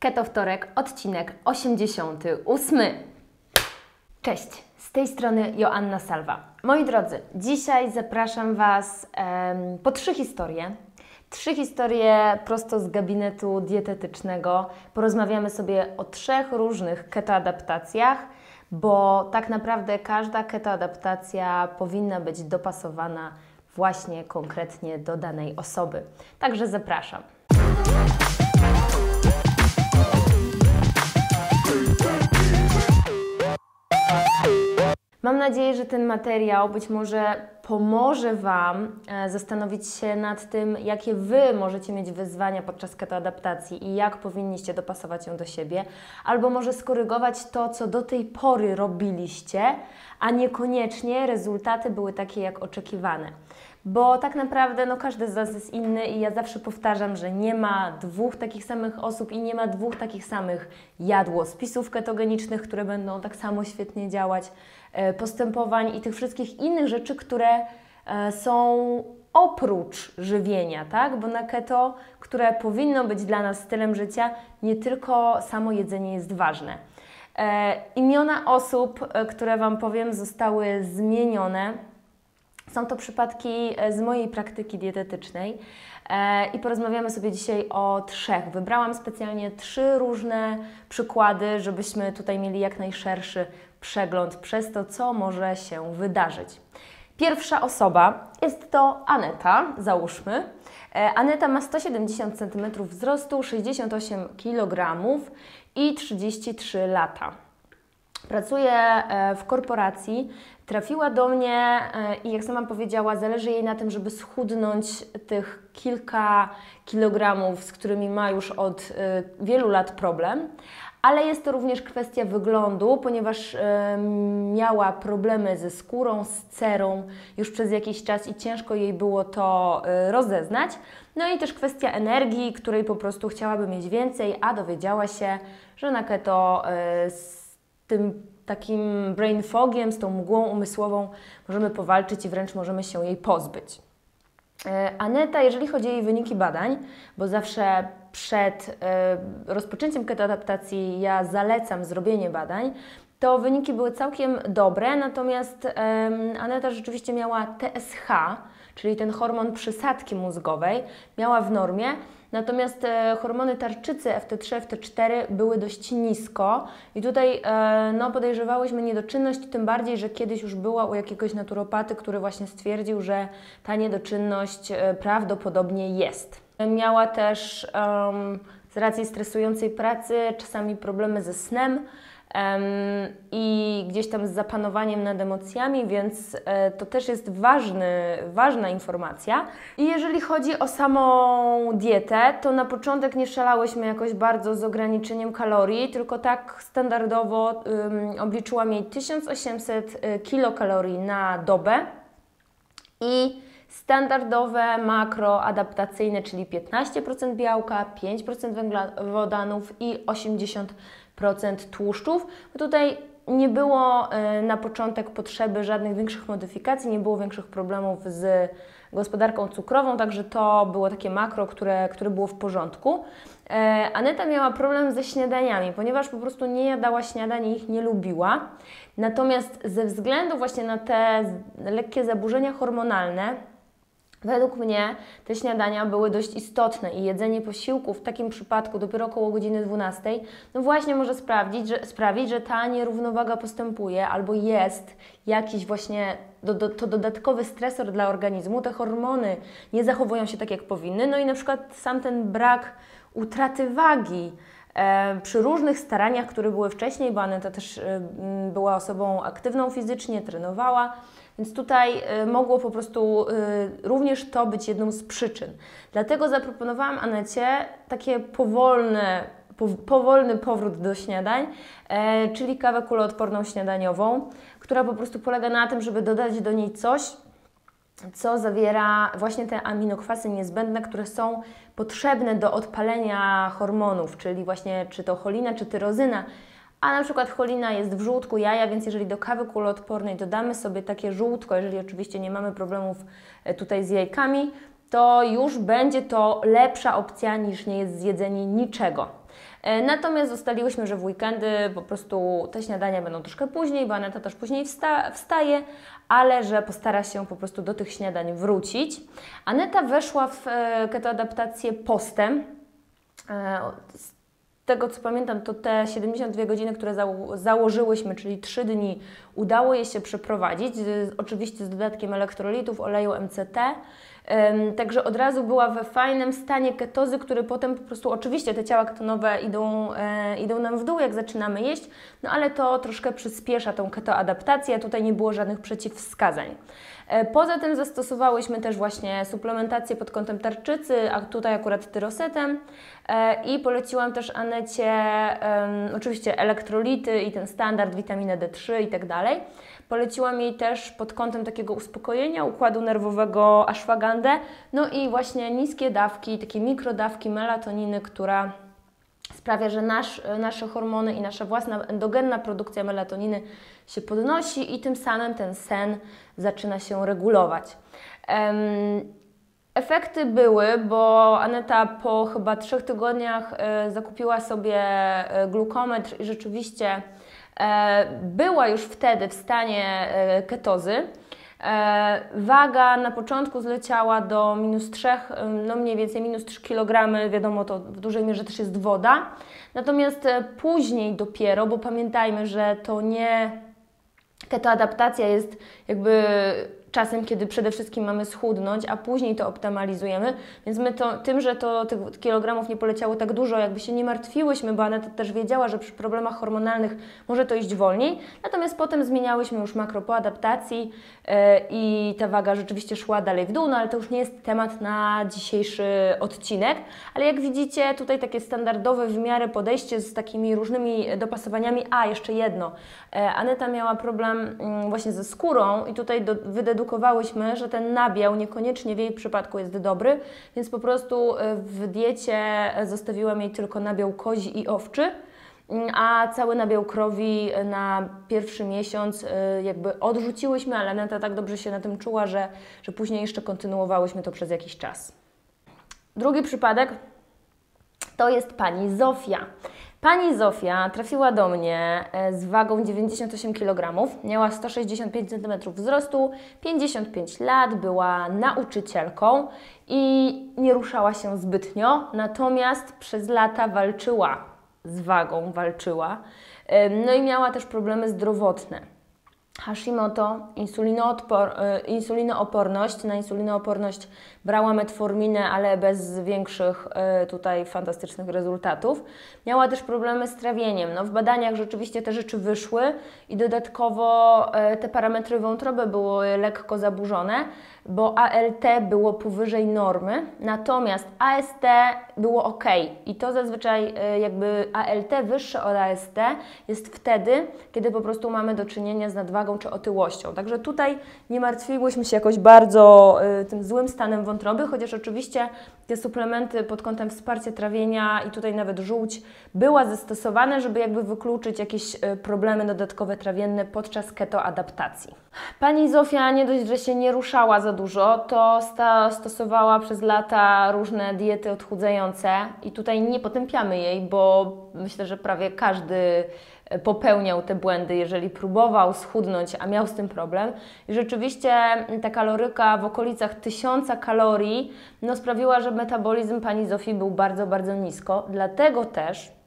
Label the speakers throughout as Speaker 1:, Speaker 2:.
Speaker 1: Keto Wtorek, odcinek 88. Cześć, z tej strony Joanna Salwa. Moi drodzy, dzisiaj zapraszam Was em, po trzy historie. Trzy historie prosto z gabinetu dietetycznego. Porozmawiamy sobie o trzech różnych ketoadaptacjach, bo tak naprawdę każda ketoadaptacja powinna być dopasowana właśnie konkretnie do danej osoby. Także zapraszam. Mam nadzieję, że ten materiał być może pomoże Wam e, zastanowić się nad tym, jakie Wy możecie mieć wyzwania podczas ketoadaptacji i jak powinniście dopasować ją do siebie, albo może skorygować to, co do tej pory robiliście, a niekoniecznie rezultaty były takie, jak oczekiwane. Bo tak naprawdę no, każdy z nas jest inny i ja zawsze powtarzam, że nie ma dwóch takich samych osób i nie ma dwóch takich samych jadłospisów ketogenicznych, które będą tak samo świetnie działać, postępowań i tych wszystkich innych rzeczy, które e, są oprócz żywienia, tak? Bo na keto, które powinno być dla nas stylem życia, nie tylko samo jedzenie jest ważne. E, imiona osób, e, które Wam powiem, zostały zmienione. Są to przypadki e, z mojej praktyki dietetycznej e, i porozmawiamy sobie dzisiaj o trzech. Wybrałam specjalnie trzy różne przykłady, żebyśmy tutaj mieli jak najszerszy przegląd przez to, co może się wydarzyć. Pierwsza osoba jest to Aneta, załóżmy. E, Aneta ma 170 cm wzrostu, 68 kg i 33 lata. Pracuje e, w korporacji, trafiła do mnie e, i jak sama powiedziała, zależy jej na tym, żeby schudnąć tych kilka kilogramów, z którymi ma już od wielu lat problem. Ale jest to również kwestia wyglądu, ponieważ miała problemy ze skórą, z cerą już przez jakiś czas i ciężko jej było to rozeznać. No i też kwestia energii, której po prostu chciałaby mieć więcej, a dowiedziała się, że na keto tym takim brain fogiem, z tą mgłą umysłową możemy powalczyć i wręcz możemy się jej pozbyć. E, Aneta, jeżeli chodzi o jej wyniki badań, bo zawsze przed e, rozpoczęciem ketoadaptacji ja zalecam zrobienie badań, to wyniki były całkiem dobre, natomiast Aneta rzeczywiście miała TSH, czyli ten hormon przysadki mózgowej, miała w normie, Natomiast e, hormony tarczycy FT3, FT4 były dość nisko i tutaj e, no, podejrzewałyśmy niedoczynność, tym bardziej, że kiedyś już była u jakiegoś naturopaty, który właśnie stwierdził, że ta niedoczynność prawdopodobnie jest. Miała też um, z racji stresującej pracy czasami problemy ze snem, i gdzieś tam z zapanowaniem nad emocjami, więc e, to też jest ważny, ważna informacja. I jeżeli chodzi o samą dietę, to na początek nie szalałyśmy jakoś bardzo z ograniczeniem kalorii, tylko tak standardowo um, obliczyłam jej 1800 e, kilokalorii na dobę i standardowe makro adaptacyjne, czyli 15% białka, 5% węglowodanów i 80% tłuszczów. Tutaj nie było e, na początek potrzeby żadnych większych modyfikacji, nie było większych problemów z gospodarką cukrową, także to było takie makro, które, które było w porządku. E, Aneta miała problem ze śniadaniami, ponieważ po prostu nie jadała śniadań i ich nie lubiła. Natomiast ze względu właśnie na te lekkie zaburzenia hormonalne, Według mnie te śniadania były dość istotne i jedzenie posiłku w takim przypadku dopiero około godziny 12, no właśnie może sprawdzić, że, sprawić, że ta nierównowaga postępuje albo jest jakiś właśnie do, do, to dodatkowy stresor dla organizmu, te hormony nie zachowują się tak jak powinny, no i na przykład sam ten brak utraty wagi, e, przy różnych staraniach, które były wcześniej, bo Aneta też e, była osobą aktywną fizycznie, trenowała, więc tutaj y, mogło po prostu y, również to być jedną z przyczyn. Dlatego zaproponowałam Anecie takie powolne, powolny powrót do śniadań, e, czyli kawę kuloodporną śniadaniową, która po prostu polega na tym, żeby dodać do niej coś, co zawiera właśnie te aminokwasy niezbędne, które są potrzebne do odpalenia hormonów, czyli właśnie czy to cholina, czy tyrozyna, a na przykład cholina jest w żółtku jaja, więc jeżeli do kawy kuloodpornej dodamy sobie takie żółtko, jeżeli oczywiście nie mamy problemów e, tutaj z jajkami, to już będzie to lepsza opcja niż nie jest zjedzenie niczego. E, natomiast ustaliłyśmy, że w weekendy po prostu te śniadania będą troszkę później, bo Aneta też później wsta wstaje, ale że postara się po prostu do tych śniadań wrócić. Aneta weszła w e, ketoadaptację postem. Tego co pamiętam, to te 72 godziny, które zało założyłyśmy, czyli 3 dni, udało je się przeprowadzić, z, oczywiście z dodatkiem elektrolitów, oleju MCT. Także od razu była we fajnym stanie ketozy, który potem po prostu, oczywiście te ciała ketonowe idą, e, idą nam w dół, jak zaczynamy jeść, no ale to troszkę przyspiesza tą ketoadaptację, tutaj nie było żadnych przeciwwskazań. E, poza tym zastosowałyśmy też właśnie suplementację pod kątem tarczycy, a tutaj akurat tyrosetem e, i poleciłam też Anecie oczywiście elektrolity i ten standard, witaminę D3 i tak dalej. Poleciłam jej też pod kątem takiego uspokojenia układu nerwowego ashwagandę, no i właśnie niskie dawki, takie mikrodawki melatoniny, która sprawia, że nasz, nasze hormony i nasza własna endogenna produkcja melatoniny się podnosi i tym samym ten sen zaczyna się regulować. Efekty były, bo Aneta po chyba trzech tygodniach y, zakupiła sobie y, glukometr i rzeczywiście E, była już wtedy w stanie e, ketozy. E, waga na początku zleciała do minus 3, no mniej więcej minus 3 kg, wiadomo to w dużej mierze też jest woda. Natomiast później dopiero, bo pamiętajmy, że to nie ketoadaptacja jest jakby czasem, kiedy przede wszystkim mamy schudnąć, a później to optymalizujemy, więc my to, tym, że to tych kilogramów nie poleciało tak dużo, jakby się nie martwiłyśmy, bo Aneta też wiedziała, że przy problemach hormonalnych może to iść wolniej, natomiast potem zmieniałyśmy już makro po adaptacji yy, i ta waga rzeczywiście szła dalej w dół, no ale to już nie jest temat na dzisiejszy odcinek, ale jak widzicie tutaj takie standardowe w miarę podejście z takimi różnymi dopasowaniami, a jeszcze jedno, yy, Aneta miała problem yy, właśnie ze skórą i tutaj do, wyedukowałyśmy, że ten nabiał niekoniecznie w jej przypadku jest dobry, więc po prostu e, w diecie zostawiłam jej tylko nabiał kozi i owczy, mm, a cały nabiał krowi na pierwszy miesiąc e, jakby odrzuciłyśmy, ale Aneta tak dobrze się na tym czuła, że, że później jeszcze kontynuowałyśmy to przez jakiś czas. Drugi przypadek to jest pani Zofia. Pani Zofia trafiła do mnie e, z wagą 98 kg, miała 165 cm wzrostu, 55 lat, była nauczycielką i nie ruszała się zbytnio, natomiast przez lata walczyła z wagą, walczyła. No i miała też problemy zdrowotne. Hashimoto, e, insulinooporność. Na insulinooporność brała metforminę, ale bez większych e, tutaj fantastycznych rezultatów. Miała też problemy z trawieniem. No, w badaniach rzeczywiście te rzeczy wyszły i dodatkowo e, te parametry wątroby były lekko zaburzone, bo ALT było powyżej normy, natomiast AST było ok. I to zazwyczaj jakby ALT wyższe od AST jest wtedy, kiedy po prostu mamy do czynienia z nadwagą czy otyłością. Także tutaj nie martwiłyśmy się jakoś bardzo y, tym złym stanem wątroby, chociaż oczywiście te suplementy pod kątem wsparcia trawienia i tutaj nawet żółć była zastosowane, żeby jakby wykluczyć jakieś y, problemy dodatkowe trawienne podczas ketoadaptacji. Pani Zofia nie dość, że się nie ruszała za dużo, to stosowała przez lata różne diety odchudzające i tutaj nie potępiamy jej, bo myślę, że prawie każdy popełniał te błędy, jeżeli próbował schudnąć, a miał z tym problem. I rzeczywiście ta kaloryka w okolicach 1000 kalorii no, sprawiła, że metabolizm pani Zofii był bardzo, bardzo nisko. Dlatego też e,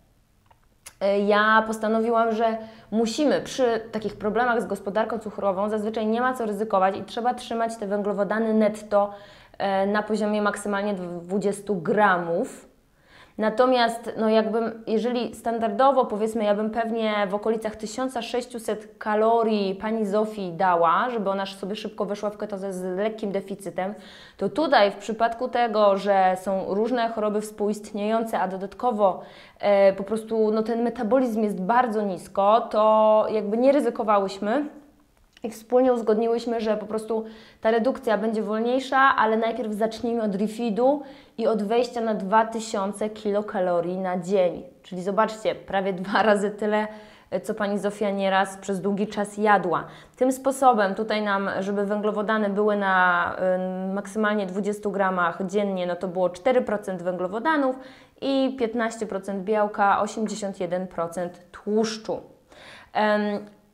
Speaker 1: ja postanowiłam, że musimy przy takich problemach z gospodarką cukrową zazwyczaj nie ma co ryzykować i trzeba trzymać te węglowodany netto e, na poziomie maksymalnie 20 gramów Natomiast, no jakbym, jeżeli standardowo powiedzmy, ja bym pewnie w okolicach 1600 kalorii pani Zofii dała, żeby ona sobie szybko weszła w ketozę z lekkim deficytem, to tutaj w przypadku tego, że są różne choroby współistniejące, a dodatkowo e, po prostu no, ten metabolizm jest bardzo nisko, to jakby nie ryzykowałyśmy i wspólnie uzgodniłyśmy, że po prostu ta redukcja będzie wolniejsza, ale najpierw zacznijmy od refidu i od wejścia na 2000 kilokalorii na dzień. Czyli zobaczcie, prawie dwa razy tyle co pani Zofia nieraz przez długi czas jadła. Tym sposobem tutaj nam, żeby węglowodany były na y, maksymalnie 20 gramach dziennie, no to było 4% węglowodanów i 15% białka, 81% tłuszczu.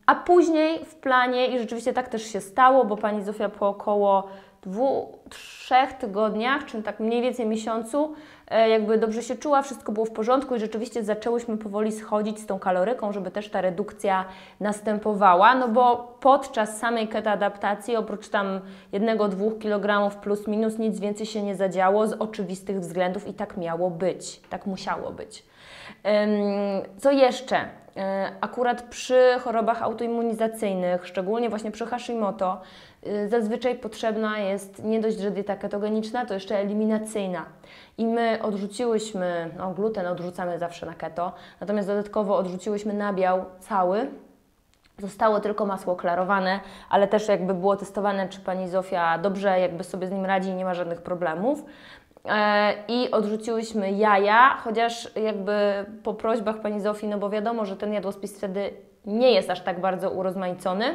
Speaker 1: A później w planie, i rzeczywiście tak też się stało, bo pani Zofia po około dwóch, trzech tygodniach, czy tak mniej więcej miesiącu, e, jakby dobrze się czuła, wszystko było w porządku i rzeczywiście zaczęłyśmy powoli schodzić z tą kaloryką, żeby też ta redukcja następowała, no bo podczas samej ketoadaptacji, oprócz tam jednego, dwóch kilogramów plus minus, nic więcej się nie zadziało z oczywistych względów i tak miało być, tak musiało być. Co jeszcze? E, akurat przy chorobach autoimmunizacyjnych, szczególnie właśnie przy Hashimoto, y, zazwyczaj potrzebna jest nie dość, że dieta ketogeniczna, to jeszcze eliminacyjna. I my odrzuciłyśmy, no gluten odrzucamy zawsze na keto, natomiast dodatkowo odrzuciłyśmy nabiał cały, Zostało tylko masło klarowane, ale też jakby było testowane, czy pani Zofia dobrze jakby sobie z nim radzi i nie ma żadnych problemów. E, i odrzuciłyśmy jaja, chociaż jakby po prośbach pani Zofii, no bo wiadomo, że ten jadłospis wtedy nie jest aż tak bardzo urozmaicony.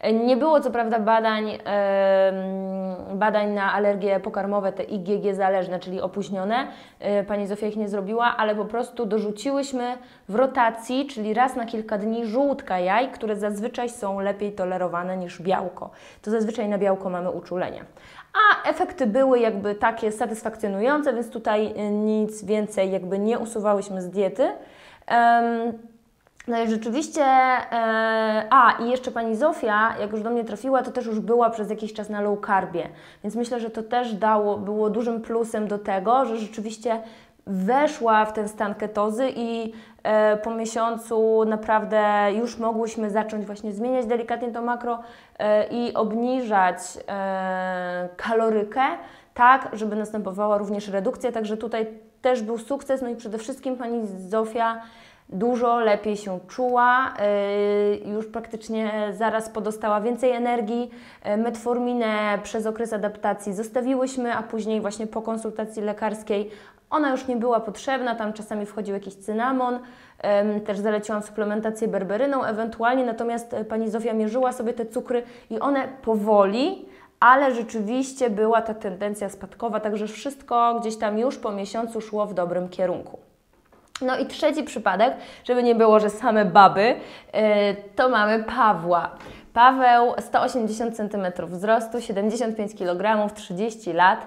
Speaker 1: E, nie było co prawda badań, badań na alergie pokarmowe, te IgG zależne, czyli opóźnione. E, pani Zofia ich nie zrobiła, ale po prostu dorzuciłyśmy w rotacji, czyli raz na kilka dni żółtka jaj, które zazwyczaj są lepiej tolerowane niż białko. To zazwyczaj na białko mamy uczulenie a efekty były jakby takie satysfakcjonujące, więc tutaj y, nic więcej jakby nie usuwałyśmy z diety. No i rzeczywiście, e, a i jeszcze pani Zofia, jak już do mnie trafiła, to też już była przez jakiś czas na low carbie, więc myślę, że to też dało, było dużym plusem do tego, że rzeczywiście weszła w ten stan ketozy i e, po miesiącu naprawdę już mogłyśmy zacząć właśnie zmieniać delikatnie to makro e, i obniżać e, kalorykę, tak, żeby następowała również redukcja. Także tutaj też był sukces. No i przede wszystkim pani Zofia dużo lepiej się czuła, już praktycznie zaraz podostała więcej energii. Metforminę przez okres adaptacji zostawiłyśmy, a później właśnie po konsultacji lekarskiej ona już nie była potrzebna, tam czasami wchodził jakiś cynamon, też zaleciłam suplementację berberyną ewentualnie, natomiast e, pani Zofia mierzyła sobie te cukry i one powoli, ale rzeczywiście była ta tendencja spadkowa, także wszystko gdzieś tam już po miesiącu szło w dobrym kierunku. No i trzeci przypadek, żeby nie było, że same baby, e, to mamy Pawła. Paweł 180 cm wzrostu, 75 kg, 30 lat.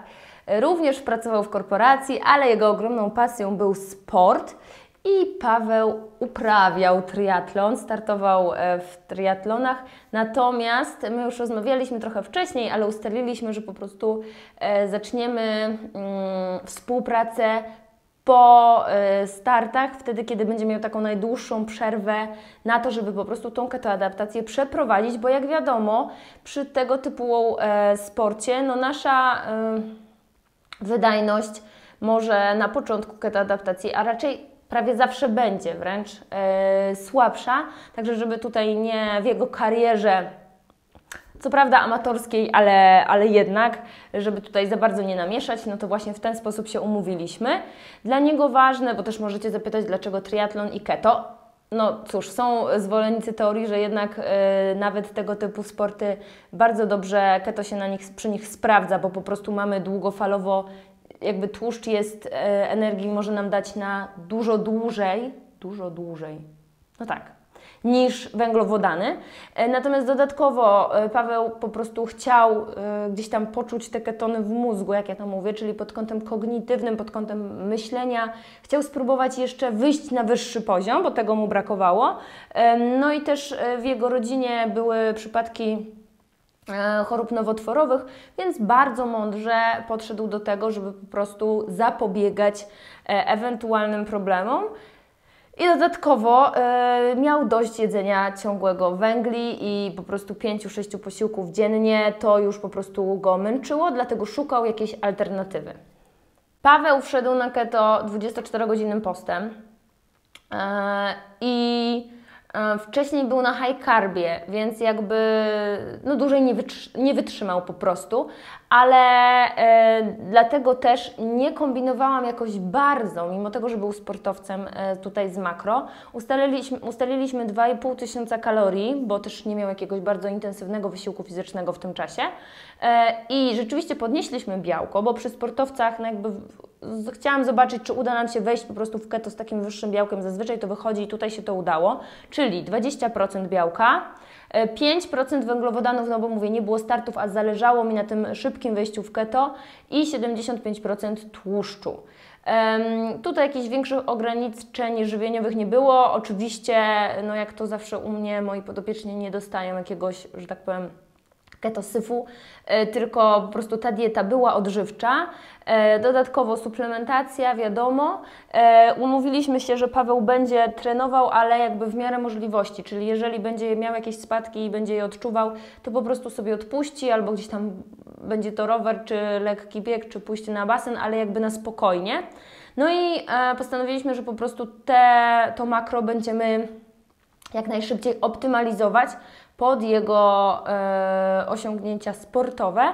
Speaker 1: Również pracował w korporacji, ale jego ogromną pasją był sport. I Paweł uprawiał triatlon, startował e, w triatlonach, natomiast my już rozmawialiśmy trochę wcześniej, ale ustaliliśmy, że po prostu e, zaczniemy mm, współpracę po e, startach, wtedy kiedy będzie miał taką najdłuższą przerwę na to, żeby po prostu tą ketoadaptację przeprowadzić, bo jak wiadomo, przy tego typu sporcie, no nasza wydajność może na początku ketoadaptacji, a raczej prawie zawsze będzie wręcz słabsza. Także, żeby tutaj nie w jego karierze, co prawda amatorskiej, ale, ale jednak, żeby tutaj za bardzo nie namieszać, no to właśnie w ten sposób się umówiliśmy. Dla niego ważne, bo też możecie zapytać, dlaczego triatlon i keto. No cóż, są zwolennicy teorii, że jednak yy, nawet tego typu sporty bardzo dobrze keto się na nich, przy nich sprawdza, bo po prostu mamy długofalowo jakby tłuszcz jest, e, energii może nam dać na dużo dłużej, dużo dłużej, no tak, niż węglowodany. E, natomiast dodatkowo e, Paweł po prostu chciał gdzieś tam poczuć te ketony w mózgu, jak ja to mówię, czyli pod kątem kognitywnym, pod kątem myślenia. Chciał spróbować jeszcze wyjść na wyższy poziom, bo tego mu brakowało. No i też w jego rodzinie były przypadki E, chorób nowotworowych, więc bardzo mądrze podszedł do tego, żeby po prostu zapobiegać e, ewentualnym problemom. I dodatkowo e, miał dość jedzenia ciągłego węgli i po prostu 5-6 posiłków dziennie to już po prostu go męczyło, dlatego szukał jakiejś alternatywy. Paweł wszedł na keto 24-godzinnym postem e, i wcześniej był na high carbie, więc jakby no dłużej nie, nie wytrzymał po prostu, ale e, dlatego też nie kombinowałam jakoś bardzo, mimo tego, że był sportowcem e, tutaj z makro. Ustaliliśmy, ustaliliśmy 2,5 tysiąca kalorii, bo też nie miał jakiegoś bardzo intensywnego wysiłku fizycznego w tym czasie. E, I rzeczywiście podnieśliśmy białko, bo przy sportowcach no jakby chciałam zobaczyć, czy uda nam się wejść po prostu w keto z takim wyższym białkiem. Zazwyczaj to wychodzi i tutaj się to udało, czyli 20% białka, 5% węglowodanów, no bo mówię, nie było startów, a zależało mi na tym szybkim wejściu w keto i 75% tłuszczu. Tutaj jakichś większych ograniczeń żywieniowych nie było. Oczywiście, no jak to zawsze u mnie, moi podopieczni nie dostają jakiegoś, że tak powiem, ketosyfu, e, tylko po prostu ta dieta była odżywcza. E, dodatkowo suplementacja, wiadomo. E, umówiliśmy się, że Paweł będzie trenował, ale jakby w miarę możliwości, czyli jeżeli będzie miał jakieś spadki i będzie je odczuwał, to po prostu sobie odpuści albo gdzieś tam będzie to rower, czy lekki bieg, czy pójście na basen, ale jakby na spokojnie. No i postanowiliśmy, że po prostu te, to makro będziemy jak najszybciej optymalizować, pod jego e, osiągnięcia sportowe.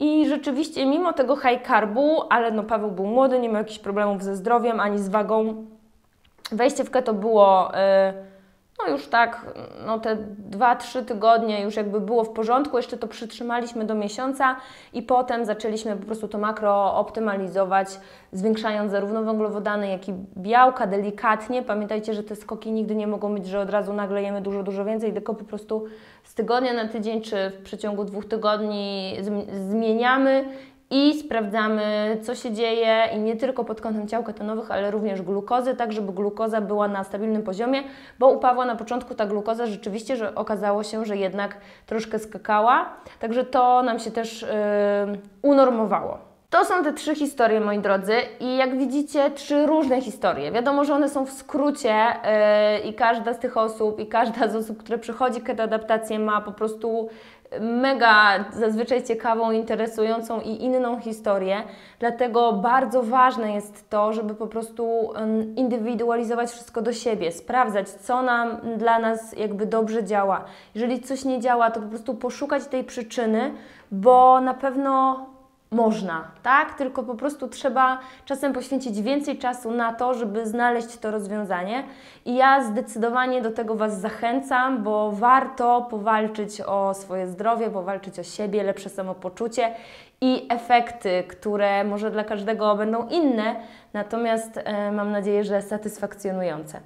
Speaker 1: I rzeczywiście, mimo tego high carbu, ale no Paweł był młody, nie miał jakichś problemów ze zdrowiem ani z wagą, wejście w keto było. E, no już tak, no te 2-3 tygodnie już jakby było w porządku, jeszcze to przytrzymaliśmy do miesiąca i potem zaczęliśmy po prostu to makro optymalizować, zwiększając zarówno węglowodany, jak i białka delikatnie. Pamiętajcie, że te skoki nigdy nie mogą być, że od razu nagle jemy dużo, dużo więcej, tylko po prostu z tygodnia na tydzień, czy w przeciągu dwóch tygodni zmieniamy i sprawdzamy, co się dzieje i nie tylko pod kątem ciał ketonowych, ale również glukozy, tak żeby glukoza była na stabilnym poziomie, bo u Pawła na początku ta glukoza rzeczywiście, że okazało się, że jednak troszkę skakała, także to nam się też yy, unormowało. To są te trzy historie, moi drodzy, i jak widzicie, trzy różne historie. Wiadomo, że one są w skrócie yy, i każda z tych osób, i każda z osób, które przychodzi ketoadaptację, ma po prostu mega zazwyczaj ciekawą, interesującą i inną historię. Dlatego bardzo ważne jest to, żeby po prostu indywidualizować wszystko do siebie, sprawdzać, co nam dla nas jakby dobrze działa. Jeżeli coś nie działa, to po prostu poszukać tej przyczyny, bo na pewno można, tak? Tylko po prostu trzeba czasem poświęcić więcej czasu na to, żeby znaleźć to rozwiązanie. I ja zdecydowanie do tego Was zachęcam, bo warto powalczyć o swoje zdrowie, powalczyć o siebie, lepsze samopoczucie i efekty, które może dla każdego będą inne, natomiast e, mam nadzieję, że satysfakcjonujące.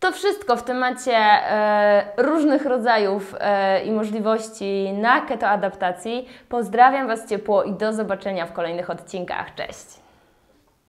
Speaker 1: To wszystko w temacie e, różnych rodzajów e, i możliwości na keto adaptacji. Pozdrawiam Was ciepło i do zobaczenia w kolejnych odcinkach. Cześć!